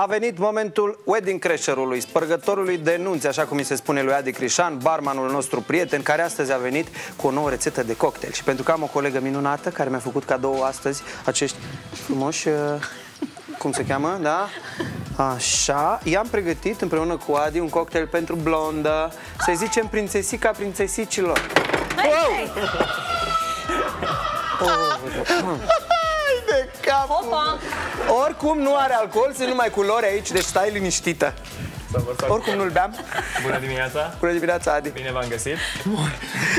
A venit momentul wedding crasherului, spărgătorului de nunți, așa cum îi se spune lui Adi Crișan, barmanul nostru prieten, care astăzi a venit cu o nouă rețetă de cocktail. Și pentru că am o colegă minunată care mi-a făcut cadou astăzi acești frumoși, uh, cum se cheamă, da? Așa, i-am pregătit împreună cu Adi un cocktail pentru blondă, să zicem prințesica prințesicilor. Wow! Oh, de cap! Opa! Oricum nu are alcool, sunt numai culori aici, deci stai liniștită. Oricum nu-l beam. Bună dimineața! Bună dimineața, Adi. Bine v-am găsit!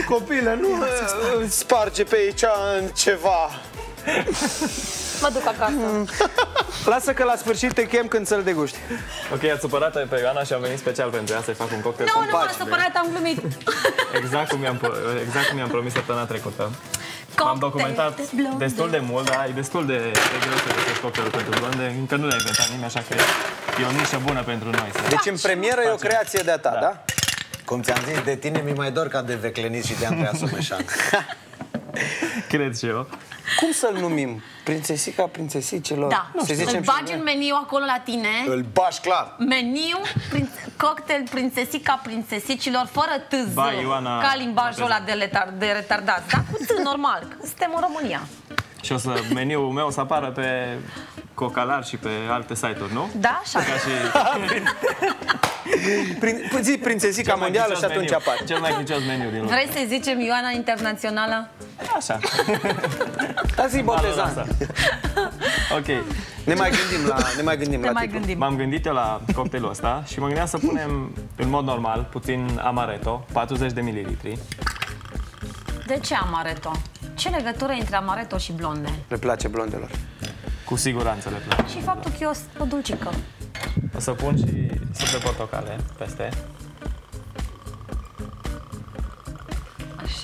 Copilă, nu uh, sparge pe aici în ceva. Mă duc acasă. Lasă că la sfârșit te chem când să-l deguști. Ok, ați supărat pe Ioana și am venit special pentru ea să-i fac un cocktail Nu, cu nu m-am paci, supărat, am glumit. Exact cum mi-am, pro- exact cum mi-am promis săptămâna trecută. M-am Cocktail documentat de blonde. destul de mult, dar e destul de, de greu să găsesc cocktailul pentru blonde. Încă nu l-a inventat nimeni, așa că e o nișă bună pentru noi. Să... Deci în premieră e o creație de-a ta, da? Cum ți-am zis, de tine mi mai dor ca de Veclenit și de Andreea Someșan. Cred și eu. Cum să-l numim? Prințesica prințesicilor? Da, Nu, să zicem îl și bagi noi. în meniu acolo la tine. Îl bași clar. Meniu, prin, cocktail prințesica prințesicilor, fără tâz, Ba, Ioana, ca limbajul ăla de, letar, de retardat. Da, cu ț, normal, că suntem în România. Și o să meniul meu o să apară pe Cocalar și pe alte site-uri, nu? Da, așa. Ca și Prin, păi zi prințesica mondială și ghicios atunci meniu. apare. Cel mai ghicios meniu din lume. Vrei să-i zicem Ioana Internațională? Așa. Da, zi botezan. Asta. Ok. Ne mai gândim la, ne mai gândim Ne la mai titlu. gândim. M-am gândit eu la cocktailul ăsta și mă gândeam să punem în mod normal puțin amaretto, 40 de mililitri. De ce amaretto? Ce legătură între amaretto și blonde? Le place blondelor. Cu siguranță le place. Și faptul că e o, o dulcică. O să pun și suc de portocale peste.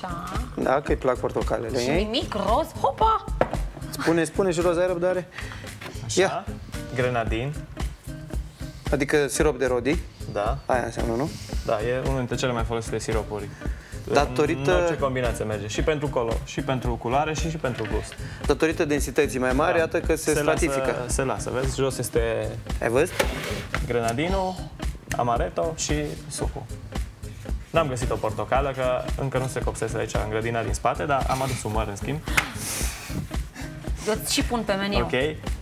Așa. Da, că îi plac portocalele Și ei. nimic, roz, hopa! Spune, spune și roza ai răbdare. Așa. Ia. Grenadin. Adică sirop de rodi. Da. Aia înseamnă, nu? Da, e unul dintre cele mai folosite siropuri. Datorită- În orice combinație merge. Și pentru colo, și pentru culoare, și, și pentru gust. Datorită densității mai mari, iată că se, stratifică. Lasă, se lasă, vezi? Jos este Ai văzut? grenadinul, amaretto și sucul. N-am găsit o portocală, că încă nu se copsese aici în grădina din spate, dar am adus un măr, în schimb. Eu îți și pun pe meniu. Ok.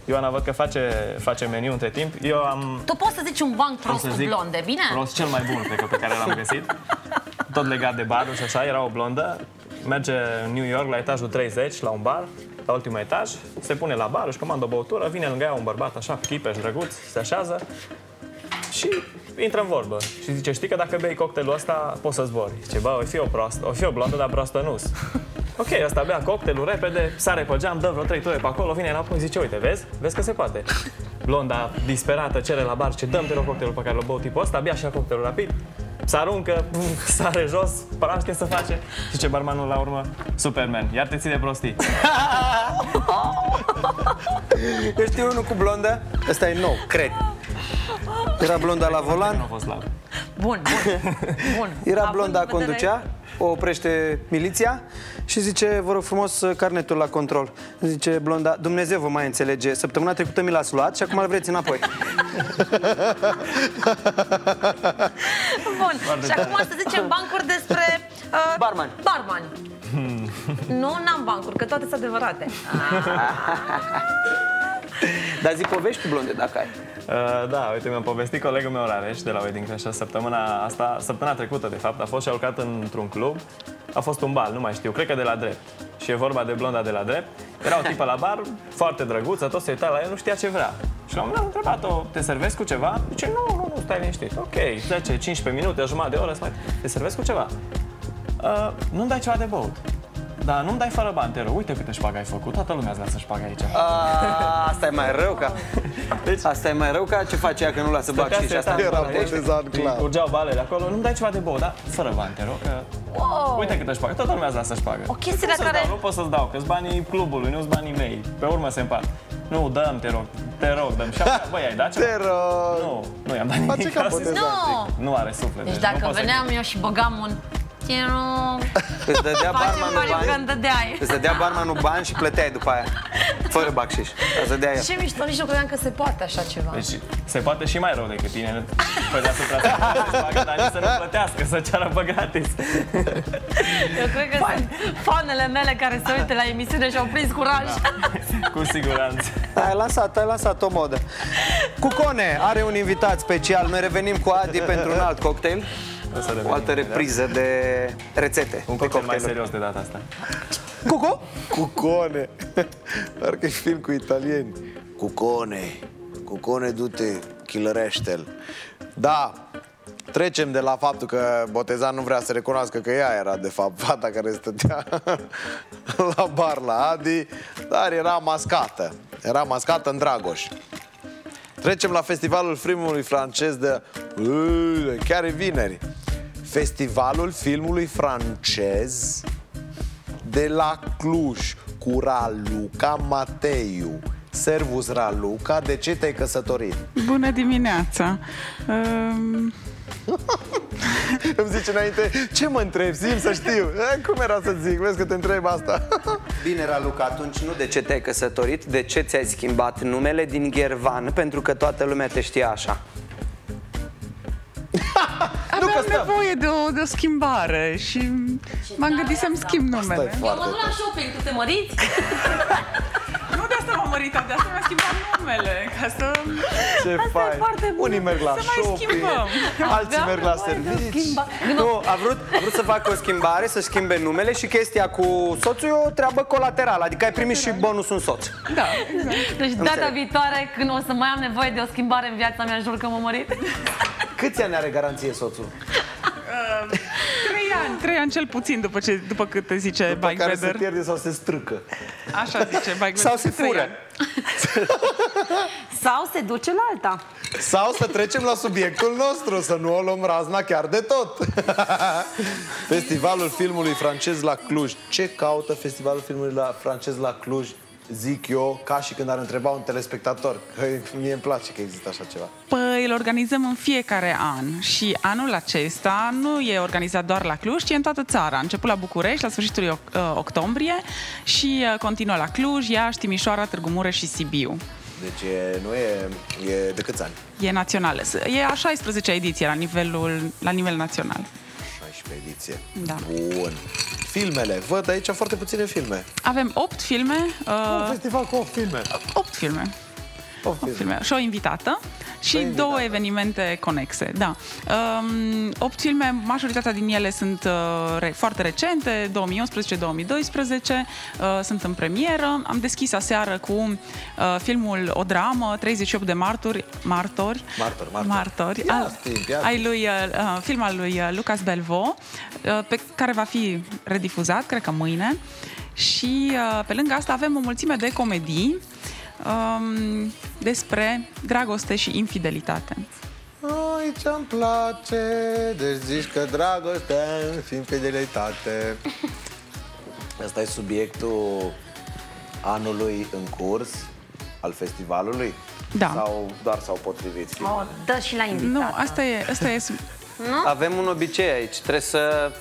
Ioana văd că face, face meniu între timp. Eu am Tu poți să zici un banc am prost să cu zic blonde, bine? rost cel mai bun pe, pe care l-am găsit. Tot legat de baruri și așa, era o blondă, merge în New York la etajul 30, la un bar, la ultimul etaj, se pune la bar, își comandă o băutură, vine lângă ea un bărbat așa, chipeș, drăguț, se așează și intră în vorbă. Și zice, știi că dacă bei cocktailul ăsta, poți să zbori. Zice, bă, o fi o proastă, o fi o blondă, dar proastă nu Ok, asta bea cocktailul repede, sare pe geam, dă vreo trei ture pe acolo, vine înapoi, zice, uite, vezi? Vezi că se poate. Blonda, disperată, cere la bar, ce dăm te rog cocktailul pe care l-o bău tipul ăsta, bea și cocktailul rapid, se aruncă, puf, sare jos, praște să face. Și ce barmanul la urmă? Superman, iar te ții de prostii. Eu știu unul cu blondă, ăsta e nou, cred. Era blonda la Nu volan, a fost la Bun, bun, bun. era Având blonda în vedere- conducea, o oprește miliția și zice, vă rog frumos, carnetul la control. Zice blonda, Dumnezeu vă mai înțelege, săptămâna trecută mi l-ați luat și acum îl vreți înapoi. Bun. Și acum să zicem bancuri despre... Uh, Barmani. Barmani. nu, n-am bancuri, că toate sunt adevărate. Dar zi povești cu blonde dacă ai. Uh, da, uite, mi-a povestit colegul meu Rareș de la Wedding Crash săptămâna asta, săptămâna trecută, de fapt, a fost și a urcat într-un club. A fost un bal, nu mai știu, cred că de la drept. Și e vorba de blonda de la drept. Era o tipă la bar, foarte drăguță, tot se uita la el, nu știa ce vrea. Și la un moment dat am întrebat-o, te servesc cu ceva? Zice, nu, nu, nu, stai liniștit. Ok, 10-15 minute, o jumătate de oră, mai te servesc cu ceva? Uh, nu-mi dai ceva de băut. Da, nu-mi dai fără bani, te rog. Uite câte șpagă ai făcut. Toată lumea îți lasă șpagă aici. A, asta e mai rău ca... Deci- Asta e mai rău ca ce face ea că nu lasă bag Stătea și asta. setat, Era plătește. botezat, clar. Curgeau balele acolo, nu-mi dai ceva de băut, dar fără bani, te rog, că... Wow. Uite câtă șpagă, toată lumea îți lasă șpagă. O chestie nu la pot să-ți care- Dau, nu pot să-ți dau, că-s banii clubului, nu-s banii mei. Pe urmă se împart. Nu, dăm, te rog, te rog, dăm. Și acum, băi, ai dat ceva? Te rog. Nu, nu i-am dat Face nimic. ca a zis, botezat. Nu! Nu are suflet. Deci nu dacă pot să- veneam eu și băgam un... Te rog, Îți dădea facem barmanul pariu că bani, îmi dădeai. îți dădea barmanul bani și plăteai după aia. Fără bacșiș. Ca să dea ea. Ce mișto, nici nu credeam că se poate așa ceva. Deci se poate și mai rău decât tine. Pe deasupra să facă, dar nici să nu plătească, să ceară pe gratis. Eu cred că sunt fanele mele care se uită la emisiune și au prins curaj. Cu siguranță. Ai lansat, ai lansat o modă. Cucone are un invitat special. Noi revenim cu Adi pentru un alt cocktail. O să O revenim. altă repriză de rețete. Un pe cocktail mai cocktailuri. serios de data asta. Cucu? Cucone. Parcă e film cu italieni. Cucone. Cucone, du-te, chilărește-l. Da, trecem de la faptul că Botezan nu vrea să recunoască că ea era, de fapt, fata care stătea la bar la Adi, dar era mascată. Era mascată în Dragoș. Trecem la festivalul filmului francez de... Ui, Chiar e vineri. Festivalul filmului francez de la Cluj cu Raluca Mateiu. Servus Raluca, de ce te-ai căsătorit? Bună dimineața! Um, Îmi zice înainte, ce mă întrebi, sim să știu e, Cum era să zic, vezi că te întreb asta Bine, Raluca, atunci nu de ce te-ai căsătorit, de ce ți-ai schimbat numele din Ghervan, pentru că toată lumea te știa așa. Aveam nevoie de o, de o schimbare și m-am gândit să-mi schimb numele. Stai Eu mă foarte duc la shopping, tu te măriți? Nu de asta m-am măritat, de asta mi-am schimbat numele, ca să... Ce fain foarte bun. Unii merg la Să mai shopping schimbăm. Alții merg la servici Schimba. Nu, a vrut, a vrut să facă o schimbare, să schimbe numele și chestia cu soțul e o treabă colaterală, adică ai primit și bonusul în soț. Da, exact. Deci data viitoare, când o să mai am nevoie de o schimbare în viața mea, jur că mă mărit. Câți ani are garanție soțul? Trei ani, trei ani cel puțin după, ce, după cât te zice După Bike care se Weather. pierde sau se strâcă Așa zice Bike Weather. Sau se Trei fură. ani. Sau se duce la alta. Sau să trecem la subiectul nostru, să nu o luăm razna chiar de tot. Festivalul filmului francez la Cluj. Ce caută festivalul filmului la francez la Cluj? Zic eu, ca și când ar întreba un telespectator. Că mie îmi place că există așa ceva. Păi îl organizăm în fiecare an și anul acesta nu e organizat doar la Cluj, ci în toată țara. A început la București la sfârșitul uh, octombrie și uh, continuă la Cluj, Iași, Timișoara, Târgu Mureș și Sibiu. Deci e, nu e, e de câți ani? E națională. E a 16-a ediție la, nivelul, la nivel național. 16 ediție. Da. Bun. Filmele. Văd aici foarte puține filme. Avem 8 filme, Un uh, festival cu 8 filme. 8 filme. 8 filme. filme și o invitată și invitată. două evenimente conexe, da. Um, opt filme, majoritatea din ele sunt uh, re, foarte recente, 2011-2012, uh, sunt în premieră. Am deschis aseară cu uh, filmul O dramă, 38 de martori, martori, Martor, martor. martori Ia al, timp, ia ai lui, uh, uh, film al lui uh, Lucas Belvo, uh, pe care va fi redifuzat, cred că mâine. Și uh, pe lângă asta avem o mulțime de comedii um, despre dragoste și infidelitate. Aici îmi place, deci zici că dragostea și infidelitate. Asta e subiectul anului în curs al festivalului? Da. Sau doar s-au potrivit? O, dă și la invitat. Nu, asta e, asta e sub- Avem un obicei aici, trebuie să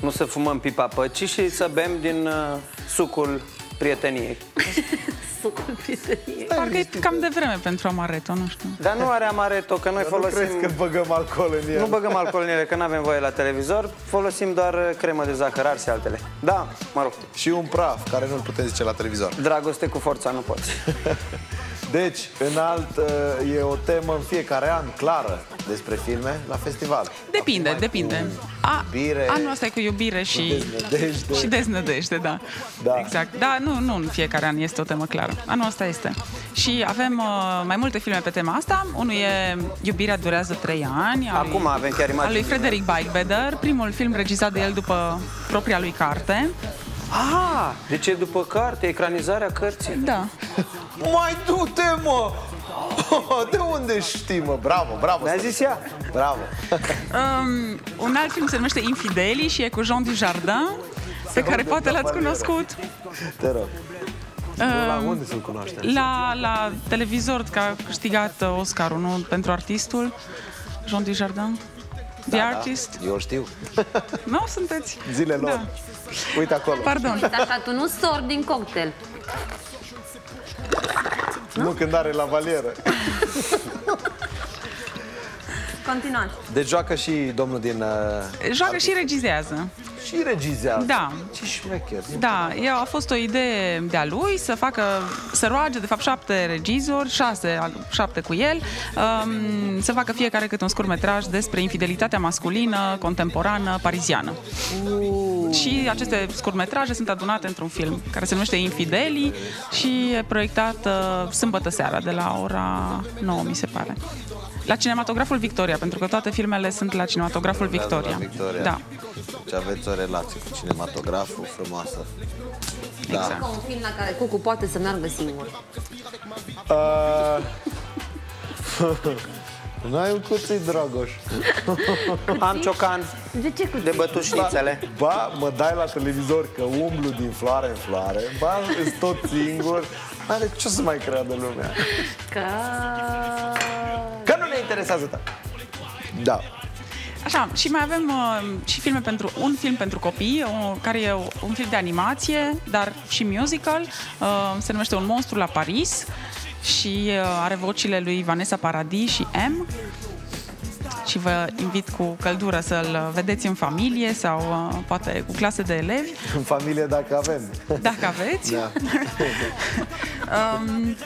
nu să fumăm pipa păcii și să bem din uh, sucul prieteniei. Sucul prieteniei. Parcă e cam de vreme pentru amaretto, nu știu. Dar nu are amaretto, că noi Nu crezi folosim... că băgăm alcool în el? Nu băgăm alcool în ele, că nu avem voie la televizor, folosim doar uh, cremă de zahăr, ars și altele. Da, mă rog, Și un praf, care nu-l putem zice la televizor. dragoste cu forța nu poți. Deci, în alt, uh, e o temă în fiecare an clară despre filme la festival. Depinde, Acum e depinde. cu A, Iubire, anul ăsta e cu iubire și... deznădejde. Și deznădejde, da. Da. Exact. Da, nu, nu în fiecare an este o temă clară. Anul ăsta este. Și avem uh, mai multe filme pe tema asta. Unul e Iubirea durează trei ani. al lui- Acum avem chiar imagini. Al lui Frederick Beigbeder, primul film regizat de el după propria lui carte. Ah, deci e după carte, ecranizarea cărții. Da. Mai du-te, mă! De unde știi, mă? Bravo, bravo! Mi-a zis ea. Bravo! Um, un alt film se numește Infidelii și e cu Jean Dujardin, pe care poate l-ați cunoscut. Te rog. la unde să-l cunoaștem? La, la televizor, că a câștigat uh, Oscarul, nu? Pentru artistul Jean Dujardin. The Artist. Eu știu. Nu sunteți? Zile lor. Da. Uite acolo. Pardon. Așa, tu nu sorbi din cocktail. Nu când are la valieră. Continuați. Deci joacă și domnul din... Uh, Joacă și regizează. Și regizează. Da. Ce șmecher. Da, ea a fost o idee de-a lui să facă, să roage, de fapt, șapte regizori, șase, șapte cu el, um, să facă fiecare câte un scurtmetraj despre infidelitatea masculină, contemporană, pariziană. Și aceste scurtmetraje sunt adunate într-un film care se numește Infidelii și e proiectat uh, sâmbătă seara de la ora 9, mi se pare. La cinematograful Victoria, pentru că toate filmele sunt la cinematograful Victoria. La Victoria. Da. Deci aveți o relație cu cinematograful frumoasă. Da. Exact. Ca un film la care Cucu poate să meargă singur. Uh... N-ai un cuțit, Dragoș. Am ciocan De ce cu de bătușnițele. Ba, mă dai la televizor că umblu din floare în floare, ba, sunt tot singur. Are ce o să mai creadă lumea? Că... Că nu ne interesează tare. Da. Așa, și mai avem uh, și filme pentru, un film pentru copii, o, care e un film de animație, dar și musical, uh, se numește Un monstru la Paris și uh, are vocile lui Vanessa Paradis și M. Și vă invit cu căldură să-l vedeți în familie sau uh, poate cu clase de elevi, În familie dacă avem. dacă aveți. Da. Um,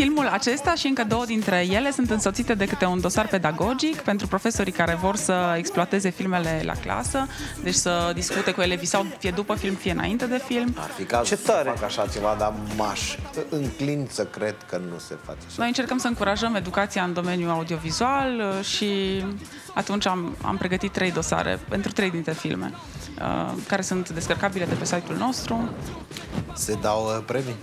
Filmul acesta și încă două dintre ele sunt însoțite de câte un dosar pedagogic pentru profesorii care vor să exploateze filmele la clasă, deci să discute cu elevii sau fie după film, fie înainte de film. Ar fi cazul Ce să tare. fac așa ceva, dar m-aș înclin să cred că nu se face așa. Noi încercăm să încurajăm educația în domeniul audiovizual uh, și atunci am, am pregătit trei dosare pentru trei dintre filme, uh, care sunt descărcabile de pe site-ul nostru. Se dau uh, premii?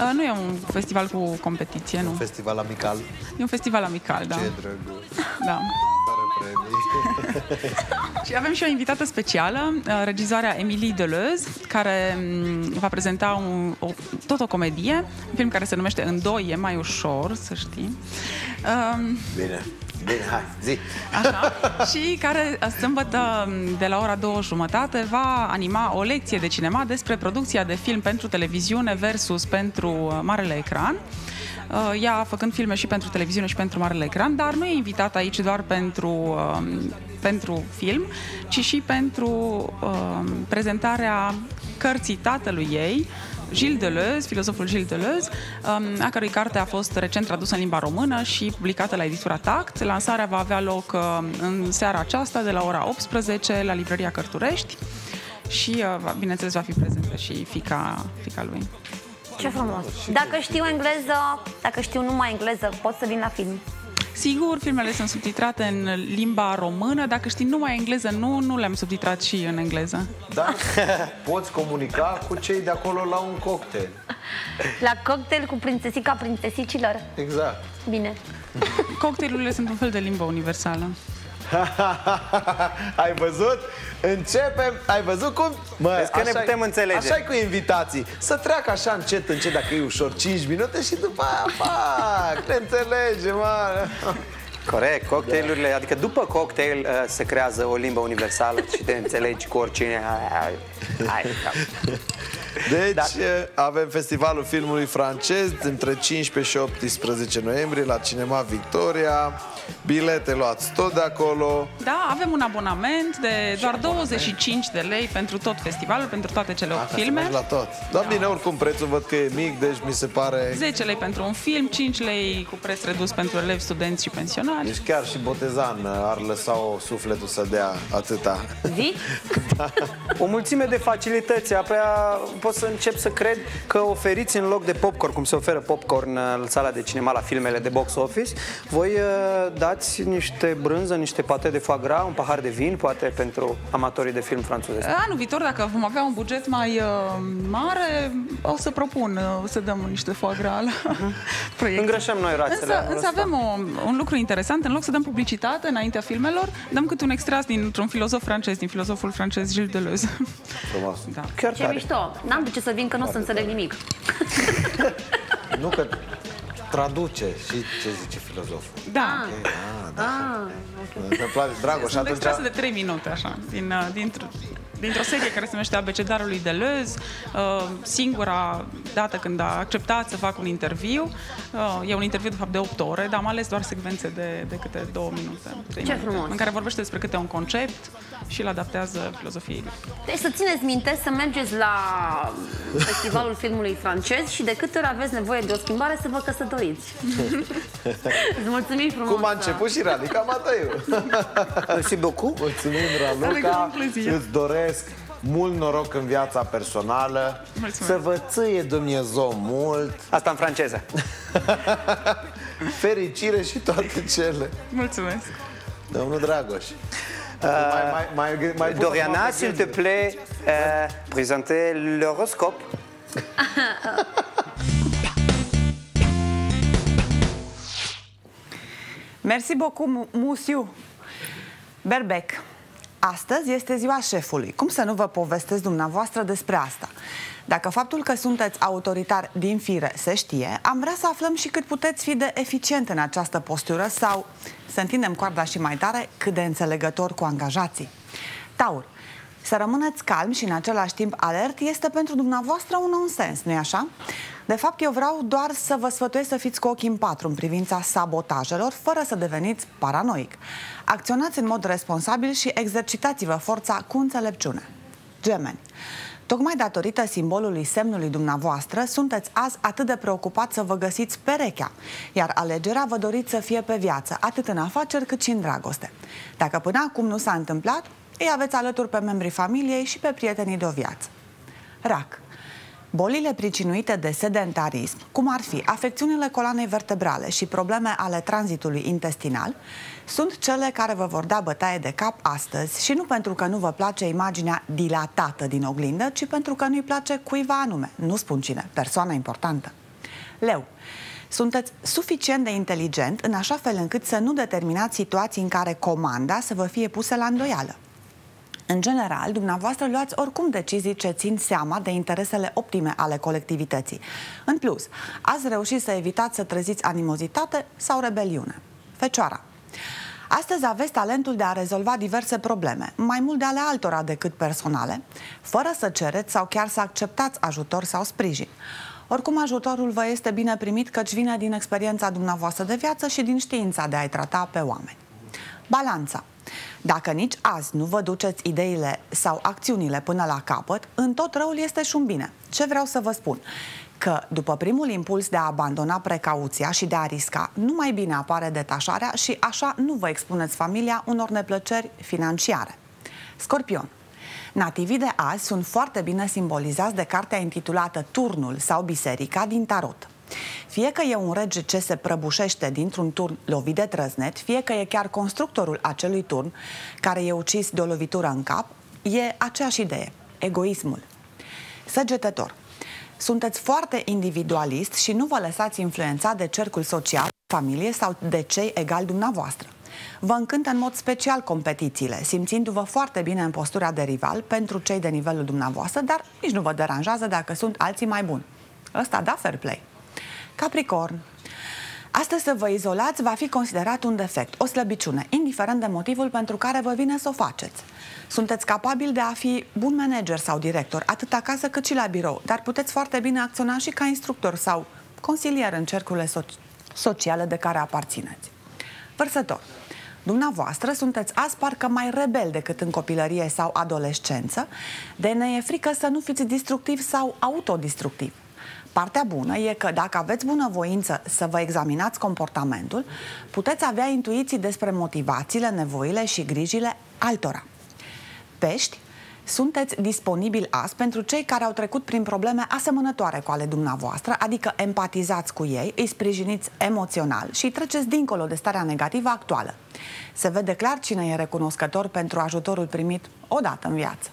Uh, Nu e un festival cu competiție, nu. Festival amical? E un festival amical, da. Ce drăguț. da. Fără premii. Și avem și o invitată specială, uh, regizoarea Emilie Deleuze, care mm, va prezenta un, o, tot o comedie, un film care se numește În doi e mai ușor, să știi. Um, Bine. Bine, hai, zi. Așa. și care uh, sâmbătă m, de la ora două jumătate va anima o lecție de cinema despre producția de film pentru televiziune versus pentru uh, marele ecran. Uh, Ea făcând filme și pentru televiziune și pentru marele ecran, dar nu e invitată aici doar pentru, um, pentru film, ci și pentru um, prezentarea cărții tatălui ei, Gilles Deleuze, filozoful Gilles Deleuze, um, a cărui carte a fost recent tradusă în limba română și publicată la editura Tact. Lansarea va avea loc um, în seara aceasta de la ora 18 la librăria Cărturești și, uh, va- bineînțeles, va fi prezentă și fica, fica lui. Ce frumos. Dacă știu engleză, dacă știu numai engleză, pot să vin la film. Sigur, filmele sunt subtitrate în limba română. Dacă știi numai engleză, nu, nu le-am subtitrat și în engleză. Da? Poți comunica cu cei de acolo la un cocktail. La cocktail cu prințesica prințesicilor. Exact. Bine. Cocktailurile sunt un fel de limbă universală. ai văzut? Începem, ai văzut cum? Mă, Vezi că ne așa-i- putem înțelege. Așa cu invitații. Să treacă așa încet, încet, dacă e ușor, 5 minute și după aia, fac, ne înțelegem, mă. Corect, cocktailurile, adică după cocktail uh, se creează o limbă universală și te înțelegi cu oricine. Hai, hai, hai, hai. Deci Da. eh, avem festivalul filmului francez între 15 și 18 noiembrie la Cinema Victoria. Bilete luați tot de acolo. Da, avem un abonament de doar 25 de lei pentru tot festivalul, pentru toate cele 8 Ca să filme. mergi la tot. Dar bine, oricum prețul văd că e mic, deci mi se pare... 10 lei pentru un film, 5 lei cu preț redus pentru elevi, studenți și pensionari. Deci chiar și botezan eh, ar lăsa-o sufletul să dea atâta. Zi? O mulțime de facilități. Apoi pot să încep să cred că oferiți în loc de popcorn, cum se oferă popcorn în sala de cinema la filmele de box office, voi uh, dați niște brânză, niște pate de foie gras, un pahar de vin, poate pentru amatorii de film francezesc. Anul viitor, dacă vom avea un buget mai uh, mare, o să propun uh, să dăm niște foie gras la proiect. Îngrășăm noi rațele. Însă, anul însă ăsta. avem o, un lucru interesant, în loc să dăm publicitate înaintea filmelor, dăm câte un extras dintr-un filozof francez, din filozoful francez Gilles Deleuze. Frumos. Da. Chiar Ce tare. mișto. N-am de ce să vin, că nu o să înțeleg nimic. Nu că traduce și ce zice filozoful. Da. Ah, Îmi place, Dragoș, Sunt atunci... extrase de 3 minute, așa, din, uh, dintr- dintr-o serie care se numește Abecedarul lui Deleuze, uh, singura dată când a acceptat să fac un interviu. Uh, e un interviu, de fapt, de 8 ore, dar am ales doar secvențe de, de câte două minute. Ce frumos! În care vorbește despre câte un concept și îl adaptează filozofiei. Deci să țineți minte să mergeți la Festivalul Filmului Francez și de câte ori aveți nevoie de o schimbare să vă căsătoriți. Îți mulțumim frumos! Cum a început și Radica Mateiu. Merci beaucoup. Mulțumim, Avec Raluca. grand plaisir. Îți doresc mult noroc în viața personală. Mulțumesc. Să vă țâie Dumnezeu mult. Asta în franceză. Fericire și toate cele. Mulțumesc! Domnul Dragoș. mai, mai, mai, mai pun Doriana, o s'il te plaît, euh, présentez l'horoscope. Merci beaucoup, mu- monsieur. Berbec. Astăzi este ziua șefului. Cum să nu vă povestesc dumneavoastră despre asta? Dacă faptul că sunteți autoritar din fire se știe, am vrea să aflăm și cât puteți fi de eficient în această postură sau, să întindem coarda și mai tare, cât de înțelegător cu angajații. Taur. Să rămâneți calm și în același timp alert este pentru dumneavoastră un nonsens, nu-i așa? De fapt, eu vreau doar să vă sfătuiesc să fiți cu ochii în patru în privința sabotajelor, fără să deveniți paranoic. Acționați în mod responsabil și exercitați-vă forța cu înțelepciune. Gemeni. Tocmai datorită simbolului semnului dumneavoastră, sunteți azi atât de preocupați să vă găsiți perechea, iar alegerea vă doriți să fie pe viață, atât în afaceri cât și în dragoste. Dacă până acum nu s-a întâmplat, îi aveți alături pe membrii familiei și pe prietenii de o viață. Rac. Bolile pricinuite de sedentarism, cum ar fi afecțiunile coloanei vertebrale și probleme ale tranzitului intestinal, sunt cele care vă vor da bătaie de cap astăzi și nu pentru că nu vă place imaginea dilatată din oglindă, ci pentru că nu-i place cuiva anume, nu spun cine, persoană importantă. Leu. Sunteți suficient de inteligent în așa fel încât să nu determinați situații în care comanda să vă fie pusă la îndoială. În general, dumneavoastră luați oricum decizii ce țin seama de interesele optime ale colectivității. În plus, ați reușit să evitați să treziți animozitate sau rebeliune. Fecioara. Astăzi aveți talentul de a rezolva diverse probleme, mai mult de ale altora decât personale, fără să cereți sau chiar să acceptați ajutor sau sprijin. Oricum, ajutorul vă este bine primit căci vine din experiența dumneavoastră de viață și din știința de a-i trata pe oameni. Balanța. Dacă nici azi nu vă duceți ideile sau acțiunile până la capăt, în tot răul este și un bine. Ce vreau să vă spun? Că după primul impuls de a abandona precauția și de a risca, nu mai bine apare detașarea și așa nu vă expuneți familia unor neplăceri financiare. Scorpion. Nativii de azi sunt foarte bine simbolizați de cartea intitulată Turnul sau Biserica din Tarot. Fie că e un rege ce se prăbușește dintr-un turn lovit de trăznet, fie că e chiar constructorul acelui turn care e ucis de o lovitură în cap, e aceeași idee, egoismul. Săgetător. Sunteți foarte individualist și nu vă lăsați influențat de cercul social, familie sau de cei egali dumneavoastră. Vă încântă în mod special competițiile, simțindu-vă foarte bine în postura de rival pentru cei de nivelul dumneavoastră, dar nici nu vă deranjează dacă sunt alții mai buni. Ăsta da fair play. Capricorn. Astăzi să vă izolați va fi considerat un defect, o slăbiciune, indiferent de motivul pentru care vă vine să o faceți. Sunteți capabil de a fi bun manager sau director, atât acasă cât și la birou, dar puteți foarte bine acționa și ca instructor sau consilier în cercurile so- sociale de care aparțineți. Vărsător. Dumneavoastră sunteți azi parcă mai rebel decât în copilărie sau adolescență, de ne e frică să nu fiți destructiv sau autodistructiv. Partea bună e că dacă aveți bunăvoință să vă examinați comportamentul, puteți avea intuiții despre motivațiile, nevoile și grijile altora. Pești, sunteți disponibili azi pentru cei care au trecut prin probleme asemănătoare cu ale dumneavoastră, adică empatizați cu ei, îi sprijiniți emoțional și treceți dincolo de starea negativă actuală. Se vede clar cine e recunoscător pentru ajutorul primit odată în viață.